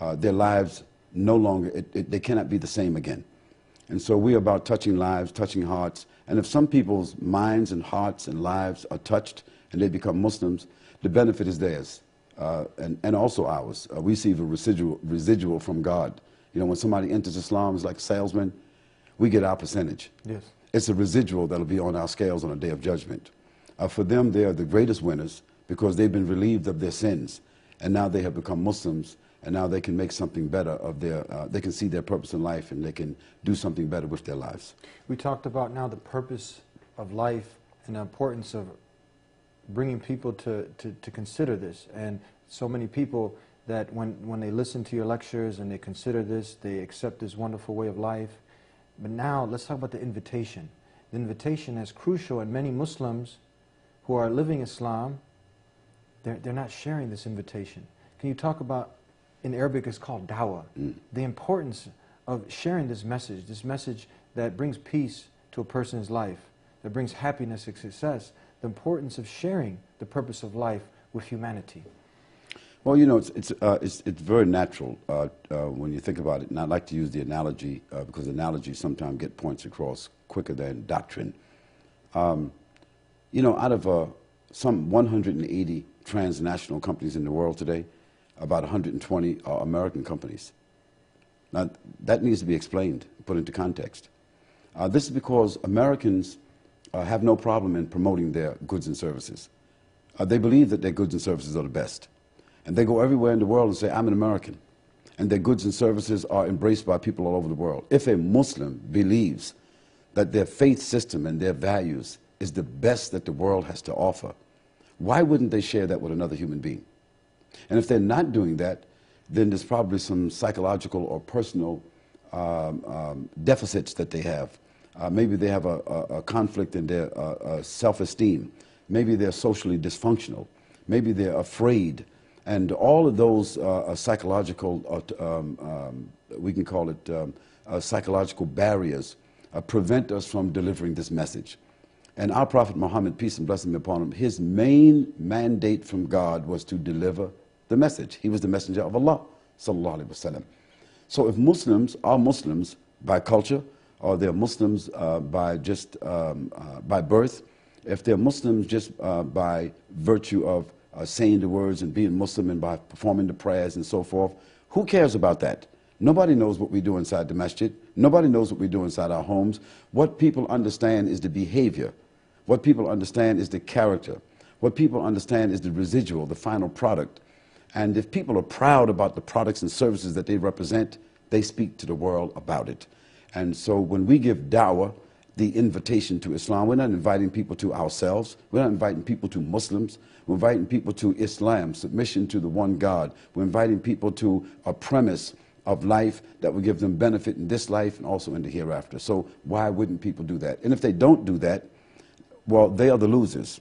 uh, their lives no longer, it, it, they cannot be the same again. And so we're about touching lives, touching hearts. And if some people's minds and hearts and lives are touched and they become Muslims, the benefit is theirs uh, and, and also ours. Uh, we receive a residual, residual from God. You know, when somebody enters Islam as like a salesman, we get our percentage. Yes. It's a residual that'll be on our scales on a day of judgment. Uh, for them, they are the greatest winners because they've been relieved of their sins. And now they have become Muslims and now they can make something better of their, uh, they can see their purpose in life and they can do something better with their lives. We talked about now the purpose of life and the importance of bringing people to, to, to consider this. And so many people that when, when they listen to your lectures and they consider this, they accept this wonderful way of life. But now let's talk about the invitation. The invitation is crucial and many Muslims who are living Islam, they're, they're not sharing this invitation. Can you talk about in Arabic it's called dawah. Mm. The importance of sharing this message, this message that brings peace to a person's life, that brings happiness and success, the importance of sharing the purpose of life with humanity. Well, you know, it's, it's, uh, it's, it's, very natural uh, uh, when you think about it. And I like to use the analogy uh, because analogies sometimes get points across quicker than doctrine. Um, you know, out of uh, some 180 transnational companies in the world today, about 120 are American companies. Now, that needs to be explained, put into context. Uh, this is because Americans uh, have no problem in promoting their goods and services. Uh, they believe that their goods and services are the best. And they go everywhere in the world and say, I'm an American. And their goods and services are embraced by people all over the world. If a Muslim believes that their faith system and their values is the best that the world has to offer, why wouldn't they share that with another human being? And if they're not doing that, then there's probably some psychological or personal um, um, deficits that they have. Uh, maybe they have a, a, a conflict in their uh, uh, self-esteem. Maybe they're socially dysfunctional. Maybe they're afraid. And all of those uh, psychological, uh, um, um, we can call it um, uh, psychological barriers, prevent us from delivering this message. And our Prophet Muhammad, peace and blessing be upon him, his main mandate from God was to deliver the message. He was the messenger of Allah. So if Muslims are Muslims by culture, or they're Muslims uh, by just um, uh, by birth, if they're Muslims just uh, by virtue of uh, saying the words and being Muslim and by performing the prayers and so forth, who cares about that? Nobody knows what we do inside the masjid. Nobody knows what we do inside our homes. What people understand is the behavior. What people understand is the character. What people understand is the residual, the final product. And if people are proud about the products and services that they represent, they speak to the world about it. And so when we give dawah, the invitation to Islam, we're not inviting people to ourselves. We're not inviting people to Muslims. We're inviting people to Islam, submission to the one God. We're inviting people to a premise of life that will give them benefit in this life and also in the hereafter. So why wouldn't people do that? And if they don't do that, well, they are the losers.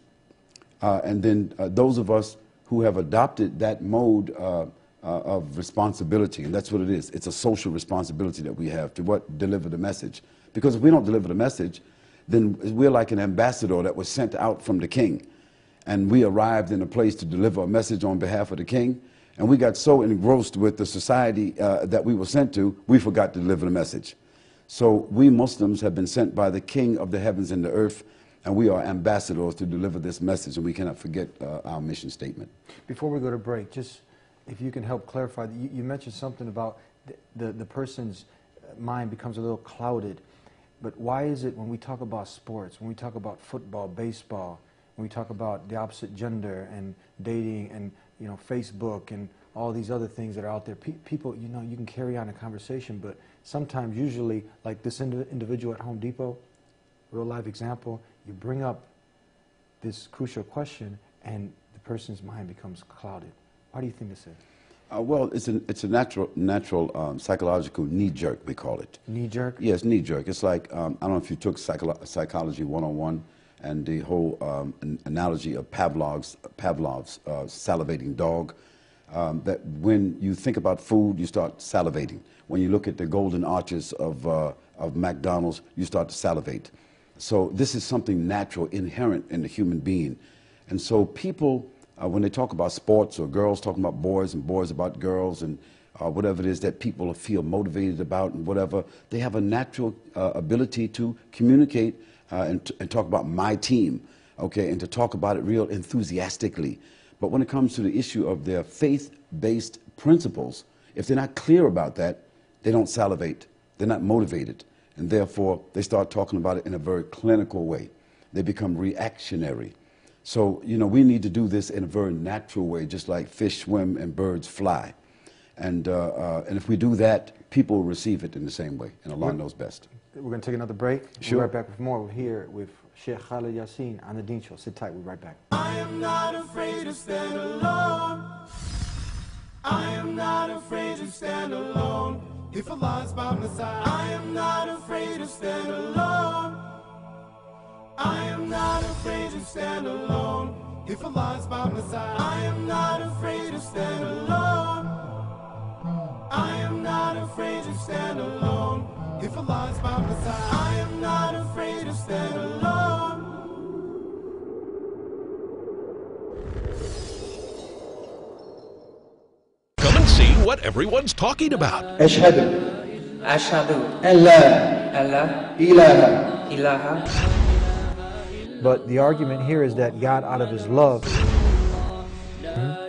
Uh, and then uh, those of us who have adopted that mode uh, uh, of responsibility, and that's what it is. It's a social responsibility that we have to what deliver the message. Because if we don't deliver the message, then we're like an ambassador that was sent out from the king, and we arrived in a place to deliver a message on behalf of the king, and we got so engrossed with the society uh, that we were sent to, we forgot to deliver the message. So we Muslims have been sent by the King of the heavens and the earth and we are ambassadors to deliver this message, and we cannot forget uh, our mission statement. Before we go to break, just if you can help clarify, you, you mentioned something about the, the, the, person's mind becomes a little clouded. But why is it when we talk about sports, when we talk about football, baseball, when we talk about the opposite gender and dating and you know Facebook and all these other things that are out there, pe people, you know, you can carry on a conversation, but sometimes, usually, like this ind individual at Home Depot, real life example, you bring up this crucial question and the person's mind becomes clouded. Why do you think this is? Uh, well, it's a, it's a natural, natural um, psychological knee jerk, we call it. Knee jerk? Yes, knee jerk. It's like, um, I don't know if you took psycholo Psychology 101 and the whole um, an analogy of Pavlov's, Pavlov's uh, salivating dog. Um, that when you think about food, you start salivating. When you look at the golden arches of, uh, of McDonald's, you start to salivate. So this is something natural, inherent in the human being. And so people, uh, when they talk about sports or girls talking about boys and boys about girls, and or whatever it is that people feel motivated about and whatever, they have a natural uh, ability to communicate uh, and, and talk about my team, okay, and to talk about it real enthusiastically. But when it comes to the issue of their faith-based principles, if they're not clear about that, they don't salivate. They're not motivated. And therefore, they start talking about it in a very clinical way. They become reactionary. So, you know, we need to do this in a very natural way, just like fish swim and birds fly. And, uh, uh, and if we do that, people will receive it in the same way, and Allah knows best. We're going to take another break. Sure. We'll be right back with more. We're here with Sheikh Khalid Yasin on the Deen Show. Sit tight. We'll be right back. I am not afraid to stand alone. I am not afraid to stand alone. If Allah's by my side, I am not afraid to stand alone. I am not afraid to stand alone. If Allah's by my side, I am not afraid what everyone's talking about. أشهد أشهد أن لا أن لا إله إله But the argument here is that God, out of His love,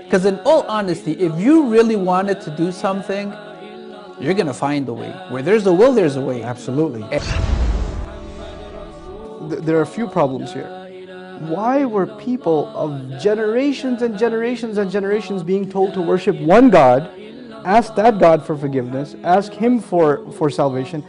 Because in all honesty, if you really wanted to do something, you're gonna find a way. Where there's a will, there's a way. absolutely. Th- there are a few problems here. Why were people of generations and generations and generations being told to worship one God, ask that God for forgiveness, ask Him for, for salvation,